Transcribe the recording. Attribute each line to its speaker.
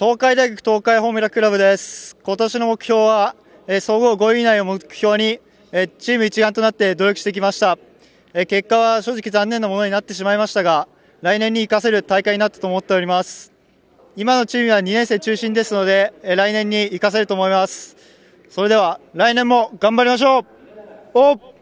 Speaker 1: 東海大学東海ホームラクラブです。今年の目標は、え総合5位以内を目標に、えチーム一丸となって努力してきました、え結果は正直残念なものになってしまいましたが来年に生かせる大会になったと思っております。今のチームは2年生中心ですので、え来年に生かせると思います。それでは来年も頑張りましょう。